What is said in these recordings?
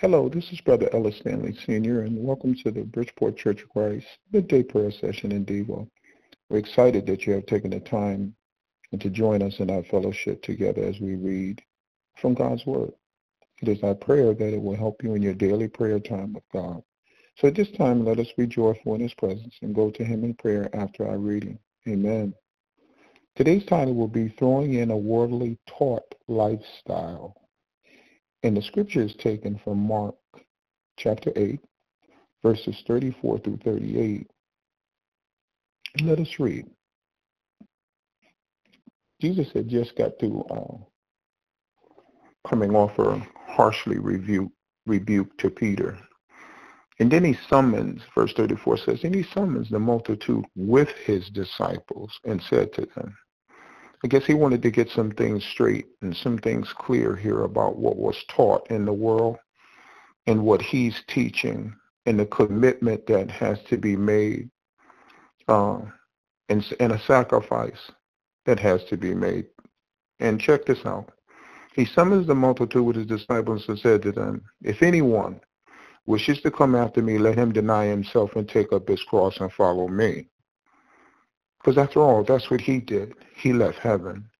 Hello, this is Brother Ellis Stanley Sr., and welcome to the Bridgeport Church of Christ midday prayer session in Devo. We're excited that you have taken the time and to join us in our fellowship together as we read from God's Word. It is our prayer that it will help you in your daily prayer time with God. So at this time, let us be joyful in his presence and go to him in prayer after our reading. Amen. Today's title will be Throwing in a Worldly Taught Lifestyle. And the scripture is taken from Mark chapter 8, verses 34 through 38. Let us read. Jesus had just got through uh, coming off a harshly rebuke, rebuke to Peter. And then he summons, verse 34 says, and he summons the multitude with his disciples and said to them, I guess he wanted to get some things straight and some things clear here about what was taught in the world and what he's teaching and the commitment that has to be made uh, and, and a sacrifice that has to be made. And check this out. He summons the multitude with his disciples and said to them, If anyone wishes to come after me, let him deny himself and take up his cross and follow me. Because after all, that's what he did. He left heaven.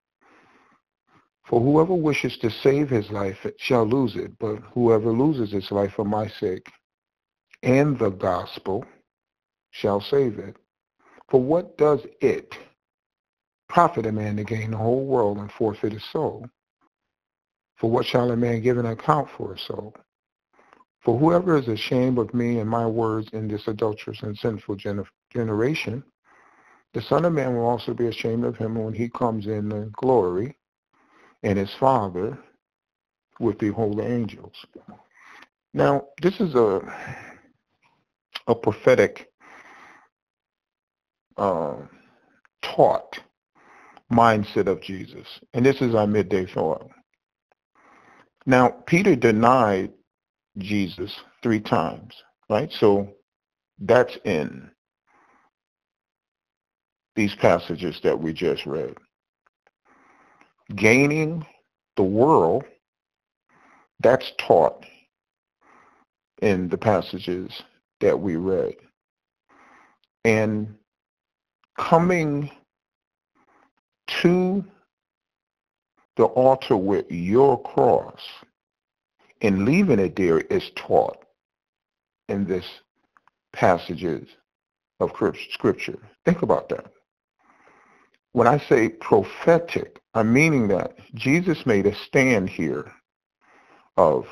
For whoever wishes to save his life shall lose it, but whoever loses his life for my sake and the gospel shall save it. For what does it profit a man to gain the whole world and forfeit his soul? For what shall a man give an account for his soul? For whoever is ashamed of me and my words in this adulterous and sinful gener- generation, the Son of Man will also be ashamed of him when he comes in the glory and his Father with the holy angels. Now, this is a a prophetic uh, taught mindset of Jesus, and this is our midday thought. Now, Peter denied Jesus three times, right? So that's in these passages that we just read. Gaining the world, that's taught in the passages that we read. And coming to the altar with your cross and leaving it there is taught in this passages of scripture. Think about that. When I say prophetic, I'm meaning that Jesus made a stand here of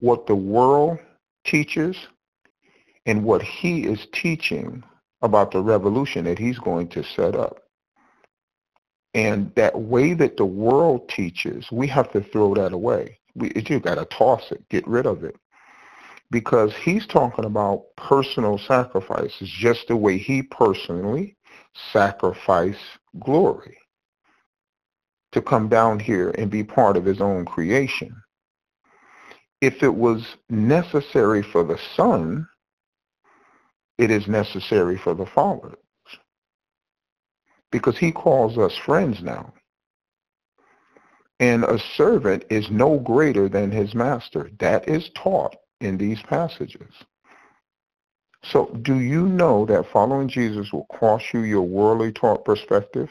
what the world teaches and what he is teaching about the revolution that he's going to set up. And that way that the world teaches, we have to throw that away. We, you got to toss it, get rid of it. Because he's talking about personal sacrifices, just the way he personally sacrifice glory to come down here and be part of his own creation. If it was necessary for the Son, it is necessary for the Father. Because he calls us friends now. And a servant is no greater than his master. That is taught in these passages. So do you know that following Jesus will cost you your worldly taught perspective?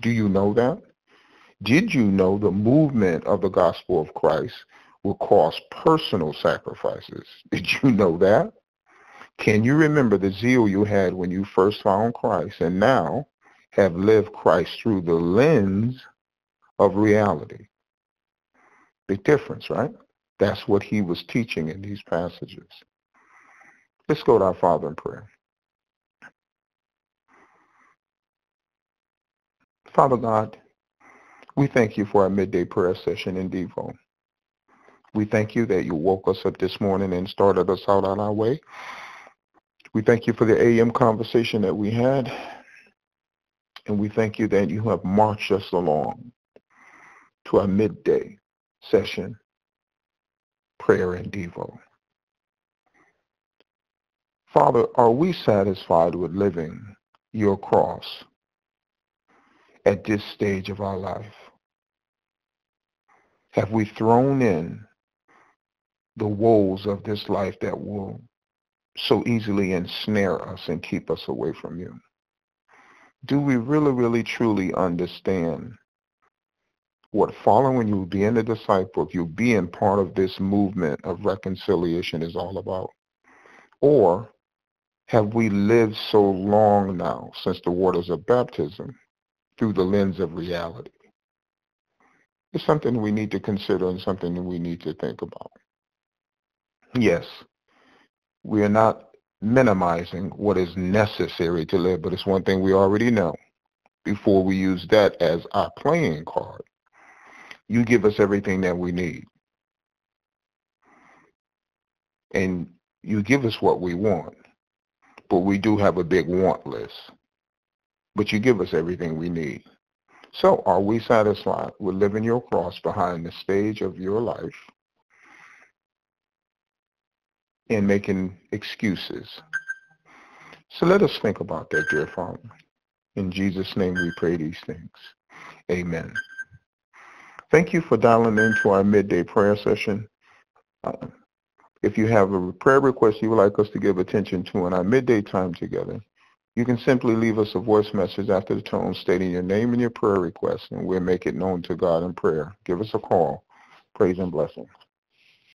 Do you know that? Did you know the movement of the gospel of Christ will cost personal sacrifices? Did you know that? Can you remember the zeal you had when you first found Christ and now have lived Christ through the lens of reality? Big difference, right? That's what he was teaching in these passages. Let's go to our Father in prayer. Father God, we thank you for our midday prayer session in Devo. We thank you that you woke us up this morning and started us out on our way. We thank you for the AM conversation that we had. And we thank you that you have marched us along to our midday session, prayer and Devo. Father, are we satisfied with living your cross at this stage of our life? Have we thrown in the woes of this life that will so easily ensnare us and keep us away from you? Do we really, really, truly understand what following you, being a disciple of you, being part of this movement of reconciliation is all about? Or have we lived so long now since the waters of baptism through the lens of reality? It's something we need to consider and something that we need to think about. Yes, we are not minimizing what is necessary to live, but it's one thing we already know before we use that as our playing card. You give us everything that we need. And you give us what we want. But we do have a big want list. But you give us everything we need. So are we satisfied with living your cross behind the stage of your life and making excuses? So let us think about that, dear Father. In Jesus' name we pray these things. Amen. Thank you for dialing into our midday prayer session. Uh, if you have a prayer request you would like us to give attention to in our midday time together, you can simply leave us a voice message after the tone stating your name and your prayer request, and we'll make it known to God in prayer. Give us a call. Praise and blessings.